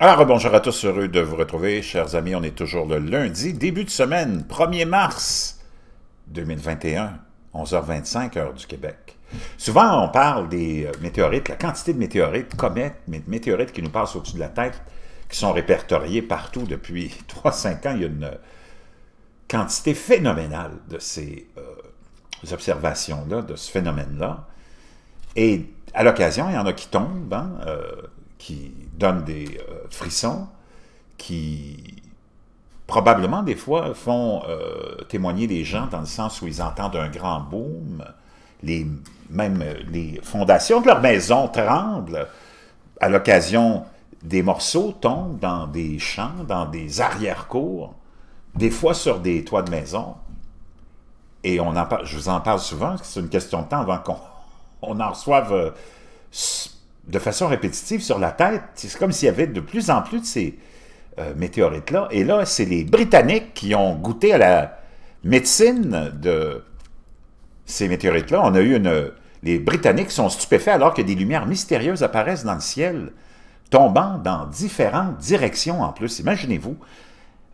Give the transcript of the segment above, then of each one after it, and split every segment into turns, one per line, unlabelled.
Alors, bonjour à tous, heureux de vous retrouver, chers amis. On est toujours le lundi, début de semaine, 1er mars 2021, 11h25, heure du Québec. Souvent, on parle des euh, météorites, la quantité de météorites, comètes, météorites qui nous passent au-dessus de la tête, qui sont répertoriés partout depuis 3-5 ans. Il y a une quantité phénoménale de ces euh, observations-là, de ce phénomène-là. Et à l'occasion, il y en a qui tombent, hein, euh, qui donnent des euh, frissons, qui probablement des fois font euh, témoigner les gens dans le sens où ils entendent un grand boom, les, même les fondations de leur maison tremblent à l'occasion des morceaux tombent dans des champs, dans des arrière-cours, des fois sur des toits de maison. Et on en je vous en parle souvent, c'est une question de temps avant qu'on en reçoive euh, de façon répétitive sur la tête. C'est comme s'il y avait de plus en plus de ces euh, météorites-là. Et là, c'est les Britanniques qui ont goûté à la médecine de ces météorites-là. On a eu une... Les Britanniques sont stupéfaits alors que des lumières mystérieuses apparaissent dans le ciel, tombant dans différentes directions en plus. Imaginez-vous.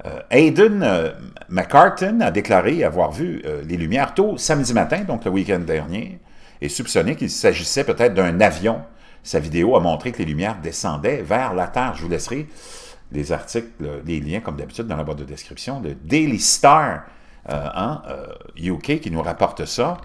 Euh, Aidan euh, McCartan a déclaré avoir vu les lumières tôt samedi matin, donc le week-end dernier, et soupçonné qu'il s'agissait peut-être d'un avion sa vidéo a montré que les lumières descendaient vers la Terre. Je vous laisserai les articles, les liens, comme d'habitude, dans la boîte de description. Le Daily Star euh, hein, UK euh, qui nous rapporte ça.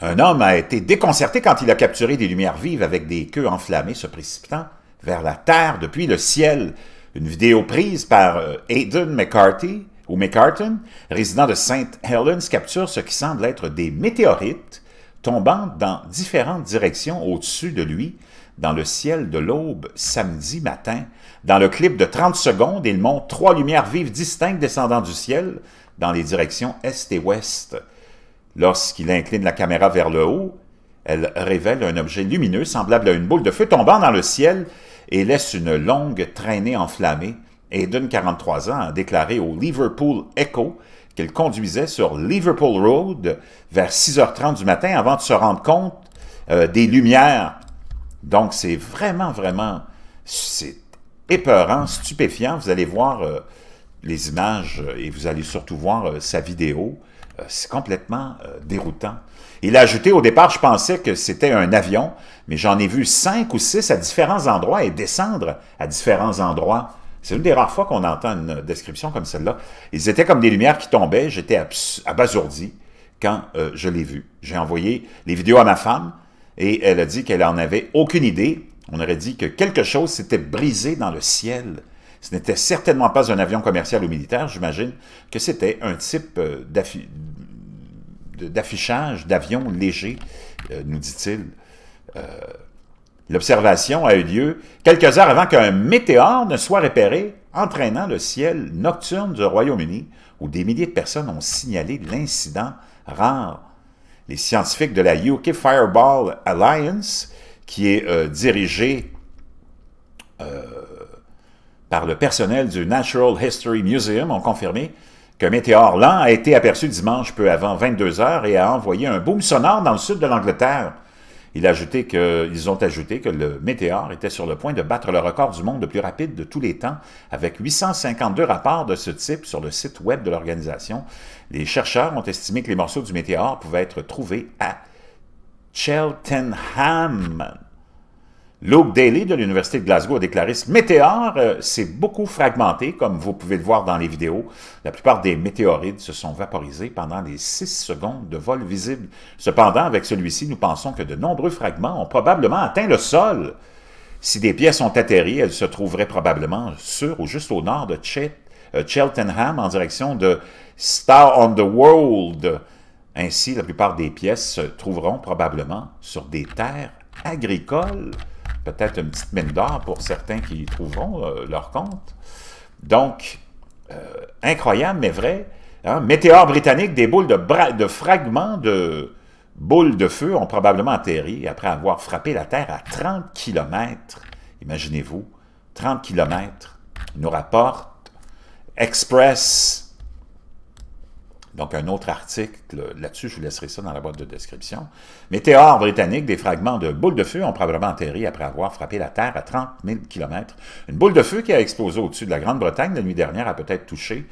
Un homme a été déconcerté quand il a capturé des lumières vives avec des queues enflammées se précipitant vers la Terre depuis le ciel. Une vidéo prise par euh, Aidan McCarthy, ou McCartan, résident de St. Helens, capture ce qui semble être des météorites tombant dans différentes directions au-dessus de lui, dans le ciel de l'aube samedi matin. Dans le clip de 30 secondes, il montre trois lumières vives distinctes descendant du ciel dans les directions est et ouest. Lorsqu'il incline la caméra vers le haut, elle révèle un objet lumineux semblable à une boule de feu tombant dans le ciel et laisse une longue traînée enflammée. Aiden, 43 ans, a déclaré au Liverpool Echo qu'elle conduisait sur Liverpool Road vers 6h30 du matin avant de se rendre compte euh, des lumières. Donc, c'est vraiment, vraiment, c'est épeurant, stupéfiant. Vous allez voir euh, les images euh, et vous allez surtout voir sa vidéo. c'est complètement déroutant. Il a ajouté, au départ, je pensais que c'était un avion, mais j'en ai vu cinq ou six à différents endroits et descendre à différents endroits. C'est une des rares fois qu'on entend une description comme celle-là. Ils étaient comme des lumières qui tombaient. J'étais abasourdi quand euh, je l'ai vu. J'ai envoyé les vidéos à ma femme et elle a dit qu'elle en avait aucune idée. On aurait dit que quelque chose s'était brisé dans le ciel. Ce n'était certainement pas un avion commercial ou militaire. J'imagine que c'était un type euh, d'affichage d'avion léger, euh, nous dit-il. L'observation a eu lieu quelques heures avant qu'un météore ne soit repéré, entraînant le ciel nocturne du Royaume-Uni, où des milliers de personnes ont signalé l'incident rare. Les scientifiques de la UK Fireball Alliance, qui est euh, dirigée euh, par le personnel du Natural History Museum, ont confirmé qu'un météore lent a été aperçu dimanche peu avant 22 heures et a envoyé un boom sonore dans le sud de l'Angleterre. Il a ajouté que, ils ont ajouté que le météore était sur le point de battre le record du monde le plus rapide de tous les temps, avec 852 rapports de ce type sur le site web de l'organisation. Les chercheurs ont estimé que les morceaux du météore pouvaient être trouvés à Cheltenham, Luke Daly de l'Université de Glasgow a déclaré ce météore euh, s'est beaucoup fragmenté, comme vous pouvez le voir dans les vidéos. La plupart des météorites se sont vaporisés pendant les six secondes de vol visible. Cependant, avec celui-ci, nous pensons que de nombreux fragments ont probablement atteint le sol. Si des pièces ont atterri, elles se trouveraient probablement sur ou juste au nord de euh, Cheltenham, en direction de Star on the World. Ainsi, la plupart des pièces se trouveront probablement sur des terres agricoles peut-être une petite mine d'or pour certains qui y trouveront euh, leur compte. Donc, euh, incroyable, mais vrai. Hein? Météore britannique, des boules de, de fragments de boules de feu ont probablement atterri après avoir frappé la Terre à 30 km. Imaginez-vous, 30 km. nous rapporte Express Donc, un autre article là-dessus, je vous laisserai ça dans la boîte de description. Météores britanniques, des fragments de boules de feu ont probablement atterri après avoir frappé la Terre à 30 000 km. Une boule de feu qui a explosé au-dessus de la Grande-Bretagne la nuit dernière a peut-être touché,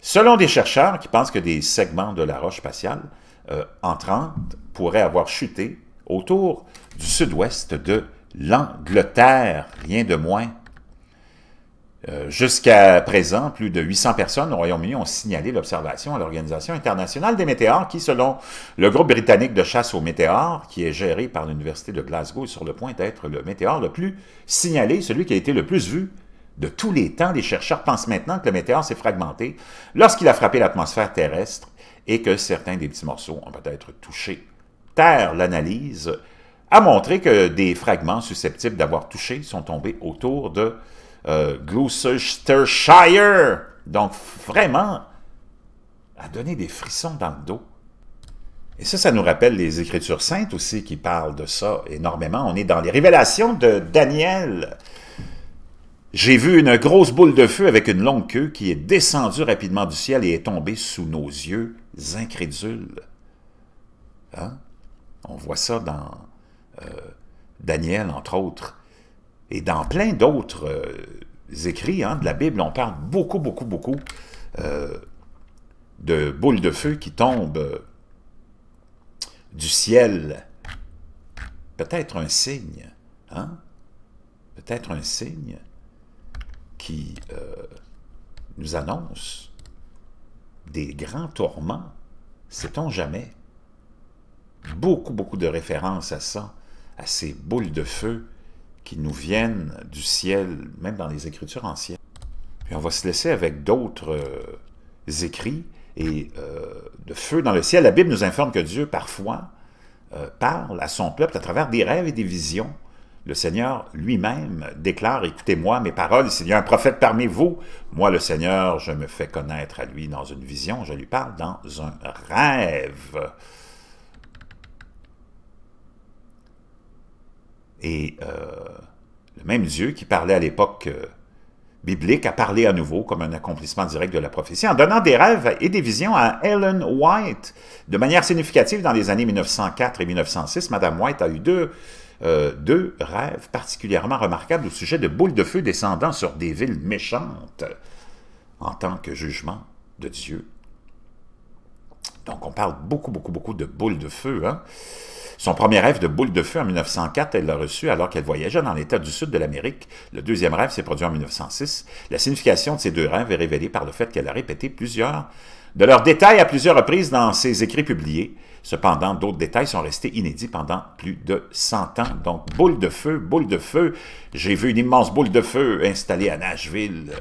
selon des chercheurs qui pensent que des segments de la roche spatiale euh, entrante pourraient avoir chuté autour du sud-ouest de l'Angleterre, rien de moins. Euh, jusqu'à présent, plus de 800 personnes au Royaume-Uni ont signalé l'observation à l'Organisation internationale des météores qui, selon le groupe britannique de chasse aux météores, qui est géré par l'Université de Glasgow, est sur le point d'être le météore le plus signalé, celui qui a été le plus vu de tous les temps. Les chercheurs pensent maintenant que le météore s'est fragmenté lorsqu'il a frappé l'atmosphère terrestre et que certains des petits morceaux ont peut-être touché Terre. L'analyse a montré que des fragments susceptibles d'avoir touché sont tombés autour de euh, Gloucestershire. Donc, vraiment, a donné des frissons dans le dos. Et ça, ça nous rappelle les Écritures saintes aussi qui parlent de ça énormément. On est dans les révélations de Daniel. J'ai vu une grosse boule de feu avec une longue queue qui est descendue rapidement du ciel et est tombée sous nos yeux incrédules. Hein? On voit ça dans euh, Daniel, entre autres. Et dans plein d'autres euh, écrits hein, de la Bible, on parle beaucoup, beaucoup, beaucoup euh, de boules de feu qui tombent euh, du ciel. Peut-être un signe, hein? Peut-être un signe qui nous annonce des grands tourments, sait-on jamais? Beaucoup, beaucoup de références à ça, à ces boules de feu qui nous viennent du ciel, même dans les Écritures anciennes. Puis on va se laisser avec d'autres euh, écrits et euh, de feu dans le ciel. La Bible nous informe que Dieu, parfois, euh, parle à son peuple à travers des rêves et des visions. Le Seigneur lui-même déclare, écoutez-moi mes paroles, s'il y a un prophète parmi vous, moi le Seigneur, je me fais connaître à lui dans une vision, je lui parle dans un rêve. Et euh, le même Dieu qui parlait à l'époque euh, biblique a parlé à nouveau comme un accomplissement direct de la prophétie en donnant des rêves et des visions à Ellen White. De manière significative, dans les années 1904 et 1906, Madame White a eu deux, euh, deux rêves particulièrement remarquables au sujet de boules de feu descendant sur des villes méchantes en tant que jugement de Dieu. Donc on parle beaucoup, beaucoup, beaucoup de boules de feu. Hein? Son premier rêve de boule de feu en 1904, elle l'a reçu alors qu'elle voyageait dans l'État du sud de l'Amérique. Le deuxième rêve s'est produit en 1906. La signification de ces deux rêves est révélée par le fait qu'elle a répété plusieurs de leurs détails à plusieurs reprises dans ses écrits publiés. Cependant, d'autres détails sont restés inédits pendant plus de 100 ans. Donc, boule de feu, boule de feu. J'ai vu une immense boule de feu installée à Nashville.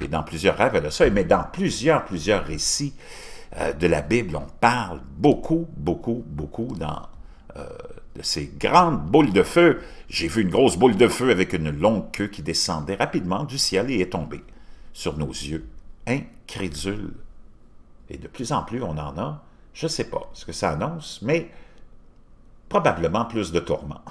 Et dans plusieurs rêves, elle a ça. Mais dans plusieurs, plusieurs récits euh, de la Bible, on parle beaucoup, beaucoup, beaucoup dans euh, de ces grandes boules de feu. J'ai vu une grosse boule de feu avec une longue queue qui descendait rapidement du ciel et est tombée sur nos yeux, incrédules. Et de plus en plus, on en a, je ne sais pas ce que ça annonce, mais probablement plus de tourments.